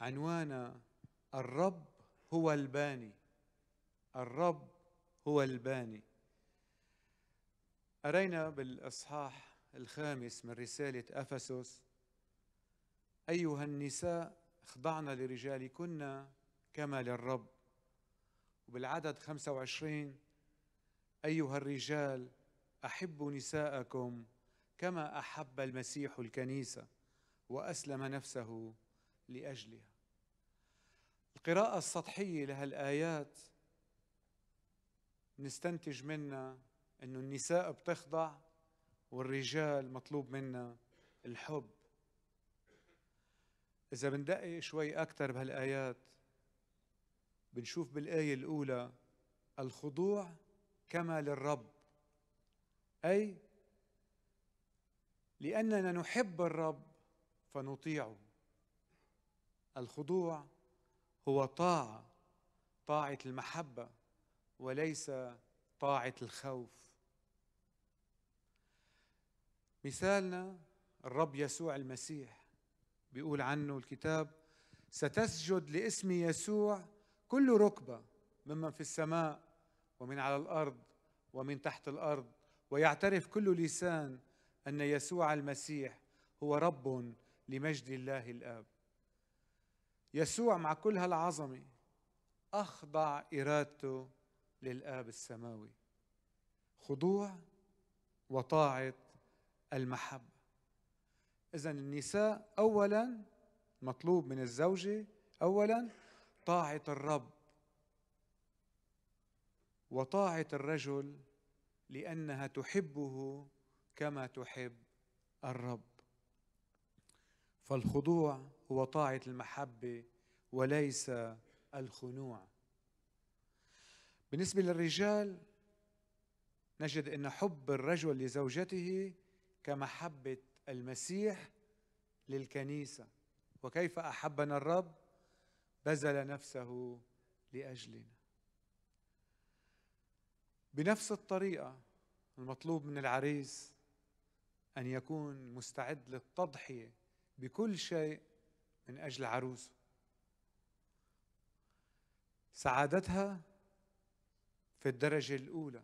عنوان الرب هو الباني. الرب هو الباني. أرينا بالإصحاح الخامس من رسالة أفسس. أيها النساء اخضعن لرجالكن كما للرب. وبالعدد 25 أيها الرجال أحبوا نساءكم كما أحب المسيح الكنيسة. وأسلم نفسه لأجلها. القراءة السطحية لهالآيات نستنتج منها أنه النساء بتخضع والرجال مطلوب منا الحب. إذا بندقق شوي أكثر بهالآيات بنشوف بالآية الأولى الخضوع كما للرب. أي؟ لأننا نحب الرب فنطيعه الخضوع هو طاعة طاعة المحبة وليس طاعة الخوف. مثالنا الرب يسوع المسيح. بيقول عنه الكتاب ستسجد لاسم يسوع كل ركبة ممن في السماء ومن على الأرض ومن تحت الأرض ويعترف كل لسان أن يسوع المسيح هو رب لمجد الله الآب. يسوع مع كل هالعظمة أخضع إرادته للآب السماوي. خضوع وطاعة المحبة. اذا النساء اولا مطلوب من الزوجة اولا طاعة الرب. وطاعة الرجل لأنها تحبه كما تحب الرب. فالخضوع هو طاعة المحبة وليس الخنوع. بالنسبة للرجال نجد إن حب الرجل لزوجته كمحبة المسيح للكنيسة. وكيف أحبنا الرب؟ بذل نفسه لأجلنا. بنفس الطريقة المطلوب من العريس أن يكون مستعد للتضحية بكل شيء من أجل عروسه سعادتها في الدرجة الأولى.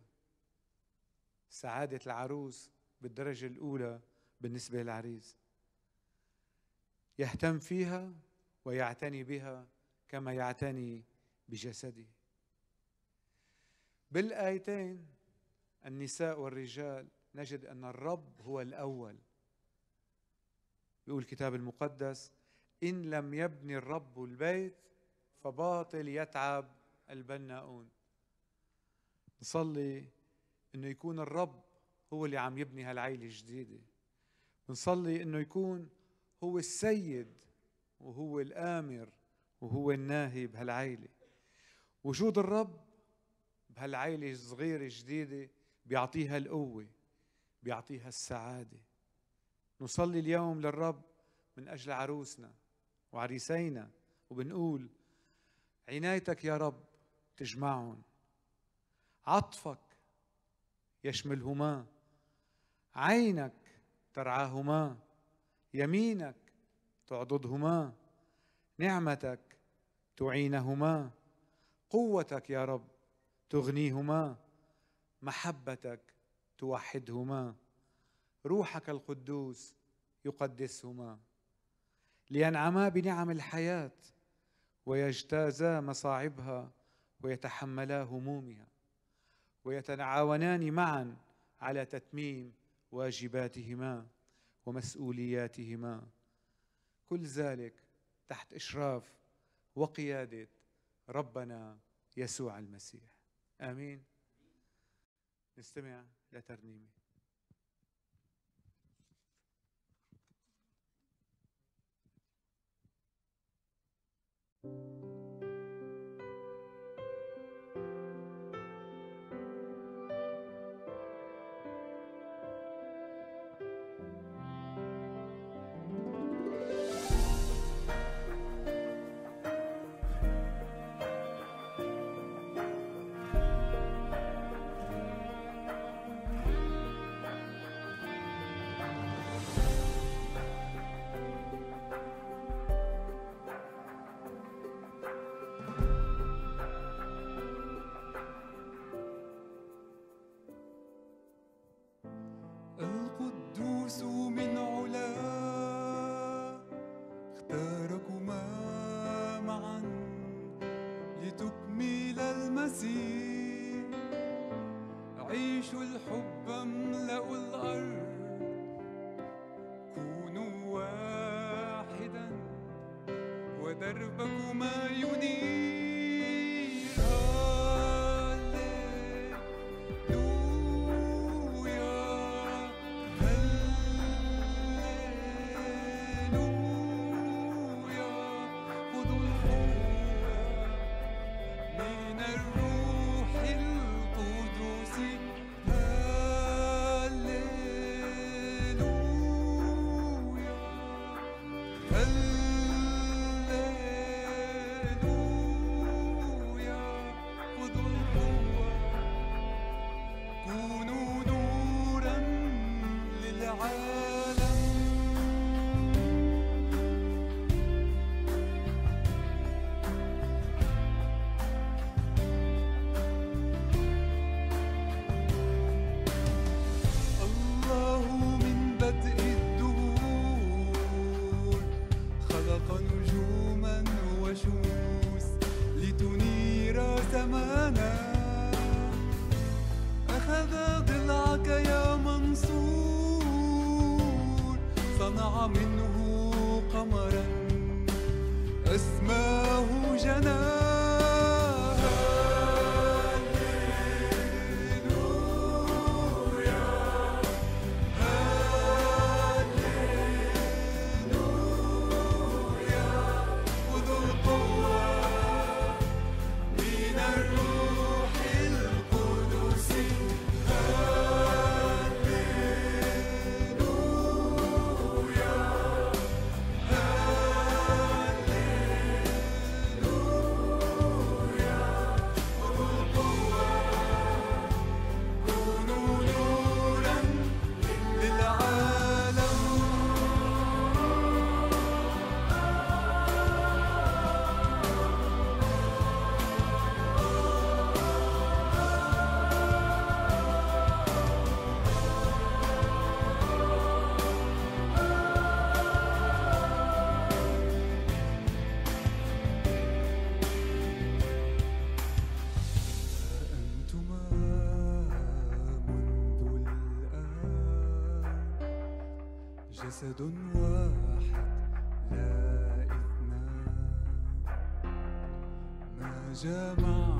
سعادة العروس بالدرجة الأولى بالنسبة للعريس. يهتم فيها ويعتني بها كما يعتني بجسده. بالآيتين النساء والرجال نجد أن الرب هو الأول. بيقول الكتاب المقدس إن لم يبني الرب البيت فباطل يتعب البناؤون. نصلي إنه يكون الرب هو اللي عم يبني هالعيلة الجديدة. بنصلي إنه يكون هو السيد وهو الآمر وهو الناهي بهالعيلة. وجود الرب بهالعيلة الصغيرة الجديدة بيعطيها القوة بيعطيها السعادة. نصلي اليوم للرب من أجل عروسنا وعريسينا وبنقول عنايتك يا رب تجمعهم. عطفك يشملهما عينك ترعاهما يمينك تعضدهما نعمتك تعينهما قوتك يا رب تغنيهما محبتك توحدهما. روحك القدوس يقدسهما. لينعما بنعم الحياة ويجتازا مصاعبها ويتحملا همومها ويتعاونان معا على تتميم واجباتهما ومسؤولياتهما. كل ذلك تحت إشراف وقيادة ربنا يسوع المسيح. آمين. نستمع لترنيمة. حزين عيش الحب املأوا الأرض. كونوا واحدا. ودربكما ينير جسد واحد لا إثنان. ما جمعه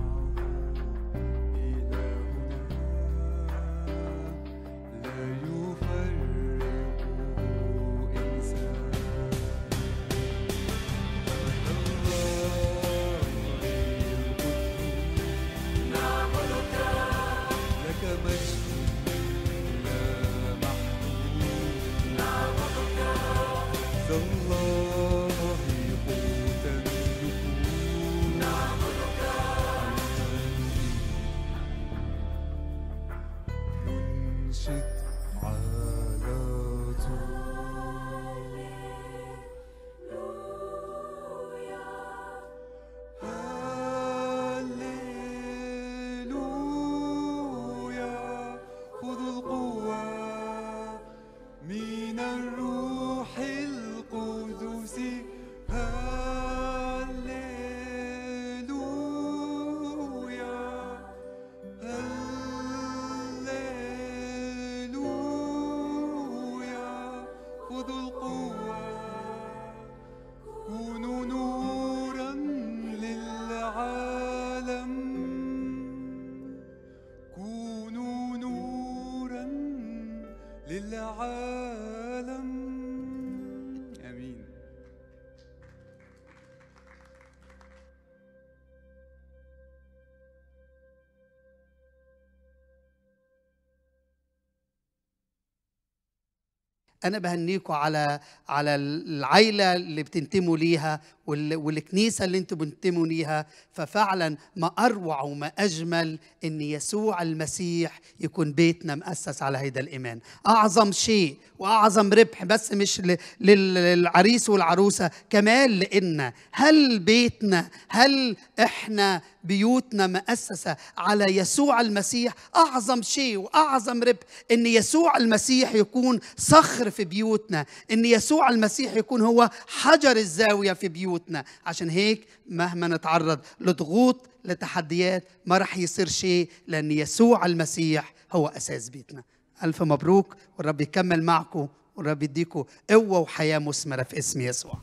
أنا بهنيكم على على العيلة اللي بتنتموا ليها وال- والكنيسة اللي أنتم بتنتموا ليها. ففعلا ما أروع وما أجمل إن يسوع المسيح يكون بيتنا مؤسس على هيدا الإيمان. أعظم شيء وأعظم ربح بس مش للعريس والعروسة كمان لأن هل بيتنا هل إحنا بيوتنا مؤسسه على يسوع المسيح. أعظم شيء وأعظم ربح إن يسوع المسيح يكون صخر في بيوتنا إن يسوع المسيح يكون هو حجر الزاوية في بيوتنا. عشان هيك مهما نتعرض لضغوط لتحديات ما رح يصير شيء لأن يسوع المسيح هو أساس بيتنا. ألف مبروك. والرب يكمل معكم والرب يديكم قوة وحياة مثمرة في اسم يسوع.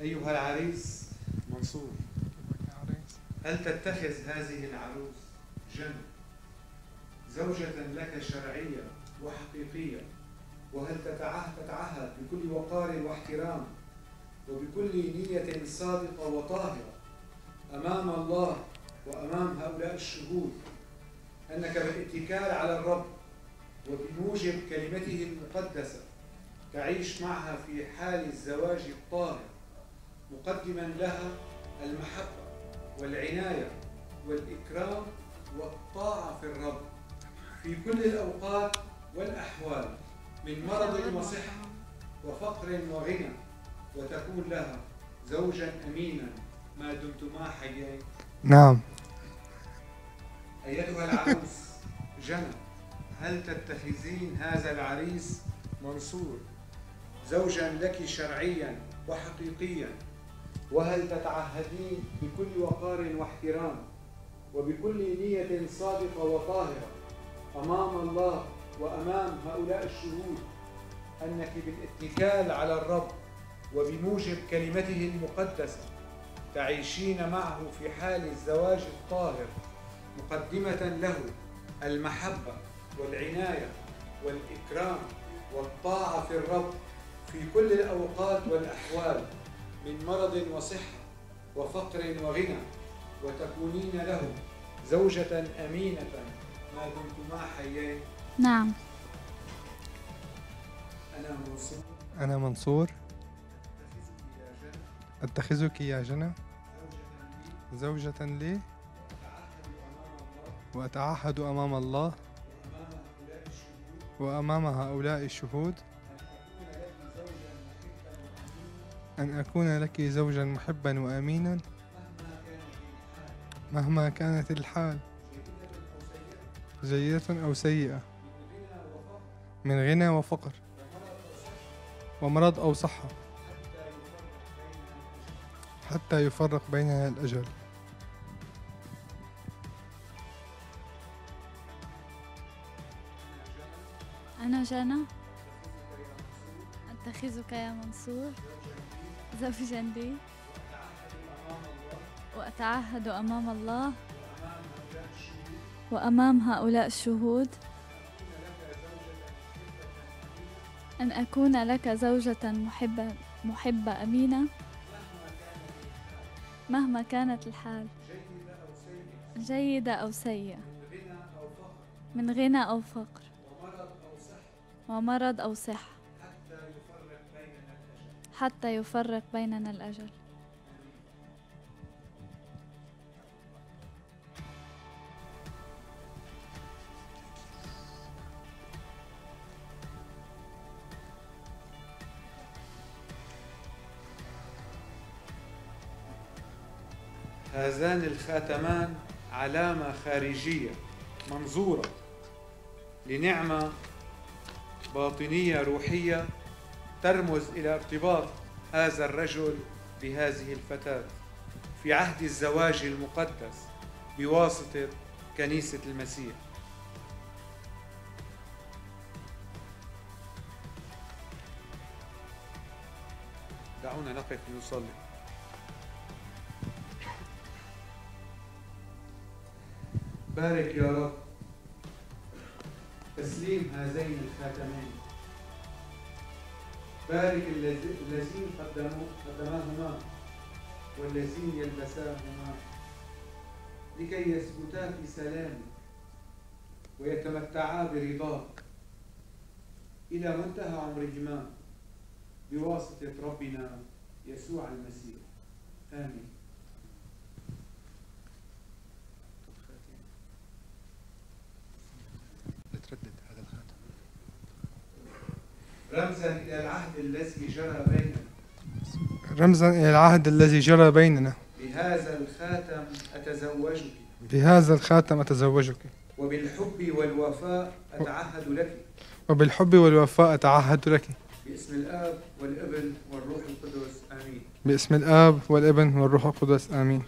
أيها العريس منصور. هل تتخذ هذه العروس جنة زوجة لك شرعية وحقيقية؟ وهل تتعهد, بكل وقار واحترام وبكل نية صادقة وطاهرة أمام الله وأمام هؤلاء الشهود؟ أنك بالاتكال على الرب وبموجب كلمته المقدسة تعيش معها في حال الزواج الطاهر مقدما لها المحبة. والعناية والإكرام والطاعة في الرب في كل الأوقات والأحوال من مرض وصحة وفقر وغنى وتكون لها زوجا أمينا ما دمتما حيين نعم. أيتها العروس جنى هل تتخذين هذا العريس منصور؟ زوجا لك شرعيا وحقيقيا. وهل تتعهدين بكل وقار واحترام وبكل نية صادقة وطاهرة أمام الله وأمام هؤلاء الشهود أنك بالاتكال على الرب وبموجب كلمته المقدسة تعيشين معه في حال الزواج الطاهر مقدمة له المحبة والعناية والإكرام والطاعة في الرب في كل الأوقات والأحوال. من مرض وصحة وفقر وغنى وتكونين له زوجة أمينة. ما دمتما حيين نعم. أنا منصور. أنا منصور. أتخذك يا جنى. زوجة لي. وأتعهد أمام الله. وأمام هؤلاء الشهود. أن أكون لك زوجا محبا وأمينا مهما كانت الحال. جيدة أو سيئة. من غنى وفقر. ومرض أو صحة. حتى يفرق بيننا الأجل. أنا جنى. أتخذك يا منصور. زوجا لي وأتعهد أمام الله وأمام هؤلاء الشهود أن أكون لك زوجة محبة محبة أمينة مهما كانت الحال. جيدة أو سيئة. من غنى أو فقر. ومرض أو صحة. حتى يفرق بيننا الأجل. هذان الخاتمان علامة خارجية منظورة لنعمة باطنية روحية ترمز إلى ارتباط هذا الرجل بهذه الفتاة في عهد الزواج المقدس بواسطة كنيسة المسيح. دعونا نقف لنصلي. بارك يا رب. تسليم هذين الخاتمين. بارك الذي- الذين قدماهما والذين يلبساهما لكي يثبتا في سلامك ويتمتعا برضاك. إلى منتهى عمرهما بواسطة ربنا يسوع المسيح. آمين. نتردد. رمزا إلى العهد الذي جرى بيننا. رمزا إلى العهد الذي جرى بيننا. بهذا الخاتم أتزوجك. بهذا الخاتم أتزوجك. وبالحب والوفاء أتعهد لك. وبالحب والوفاء أتعهد لك. باسم الآب والابن والروح القدس آمين. باسم الآب والابن والروح القدس آمين.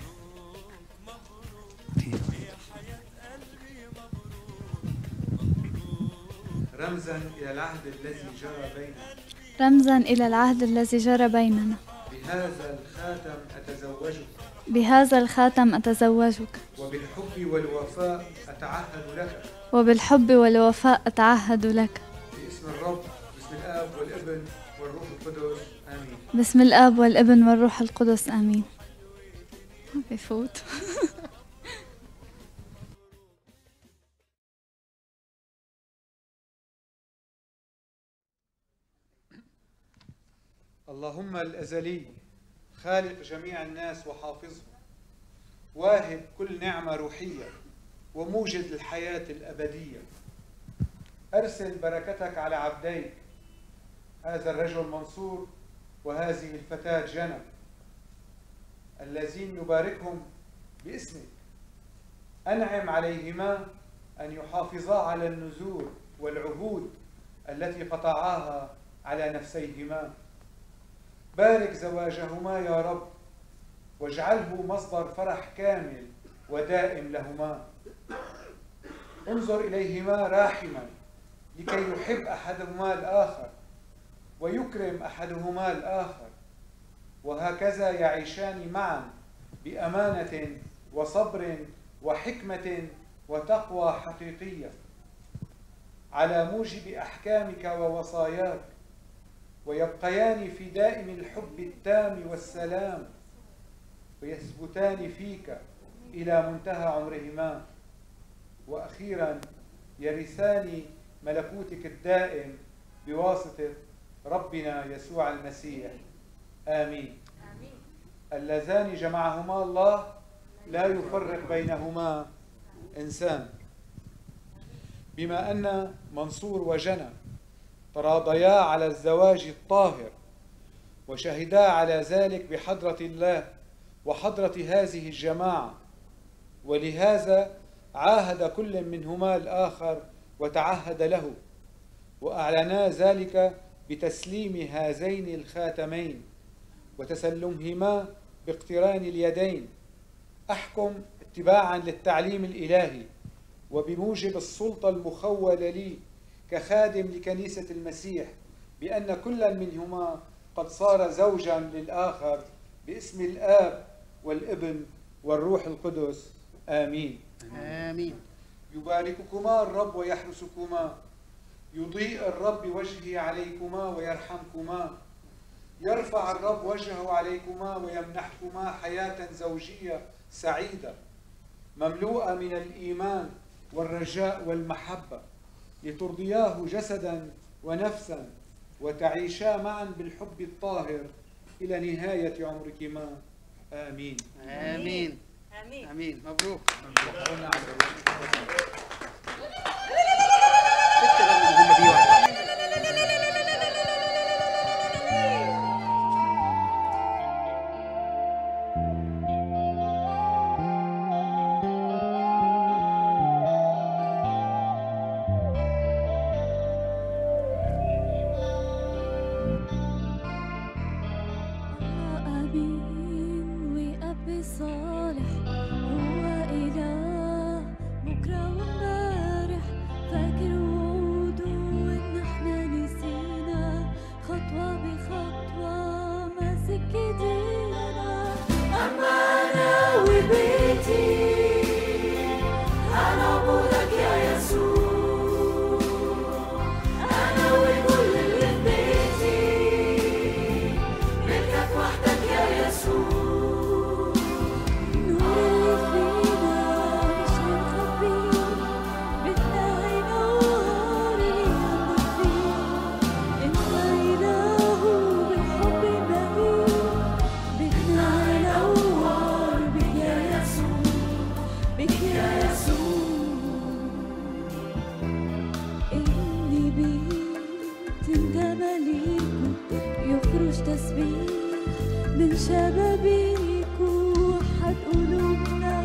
رمزا إلى العهد الذي جرى بيننا. رمزا إلى العهد الذي جرى بيننا. بهذا الخاتم أتزوجك. بهذا الخاتم أتزوجك. وبالحب والوفاء أتعهد لك. وبالحب والوفاء أتعهد لك. باسم الرب باسم الآب والابن والروح القدس آمين. باسم الآب والابن والروح القدس آمين. ما بيفوت اللهم الأزلي خالق جميع الناس وحافظهم واهب كل نعمة روحية وموجد الحياة الأبدية. أرسل بركتك على عبديك. هذا الرجل منصور وهذه الفتاة جنى الذين نباركهم باسمك. أنعم عليهما أن يحافظا على النذور والعهود التي قطعاها على نفسيهما. بارك زواجهما يا رب واجعله مصدر فرح كامل ودائم لهما. انظر إليهما راحما لكي يحب أحدهما الآخر ويكرم أحدهما الآخر وهكذا يعيشان معا بأمانة وصبر وحكمة وتقوى حقيقية. على موجب أحكامك ووصاياك ويبقيان في دائم الحب التام والسلام ويثبتان فيك إلى منتهى عمرهما. وأخيرا يرثان ملكوتك الدائم بواسطة ربنا يسوع المسيح. آمين. اللذان جمعهما الله لا يفرق بينهما إنسان. بما أن منصور وجنى تراضيا على الزواج الطاهر وشهدا على ذلك بحضرة الله وحضرة هذه الجماعة. ولهذا عاهد كل منهما الآخر وتعهد له وأعلنا ذلك بتسليم هذين الخاتمين وتسلمهما باقتران اليدين. أحكم اتباعا للتعليم الإلهي وبموجب السلطة المخولة لي كخادم لكنيسة المسيح بأن كل منهما قد صار زوجا للآخر باسم الآب والابن والروح القدس. آمين. آمين. يبارككما الرب ويحرسكما. يضيء الرب وجهه عليكما ويرحمكما. يرفع الرب وجهه عليكما ويمنحكما حياة زوجية سعيدة. مملوءة من الإيمان والرجاء والمحبة. لترضياه جسدا ونفسا وتعيشا معا بالحب الطاهر إلى نهاية عمركما. آمين. آمين. آمين. آمين. مبروك. أمين. gidip من شبابيك وحد قلوبنا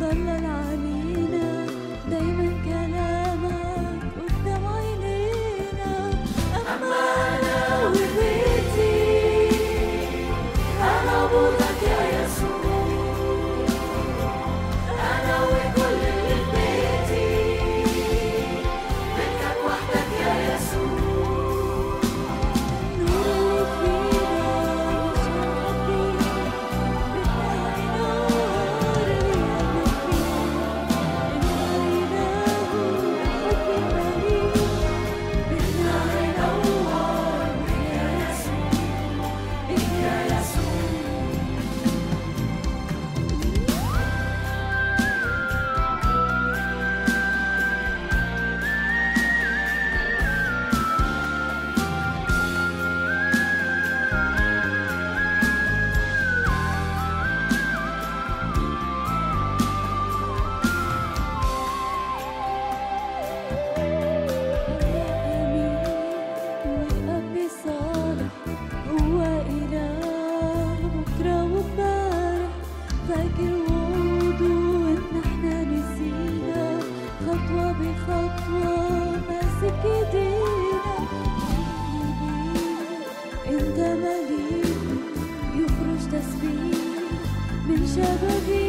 ضلل علينا دايما كلامك قدام عينينا. أما أنا وبيتي أنا 这个地。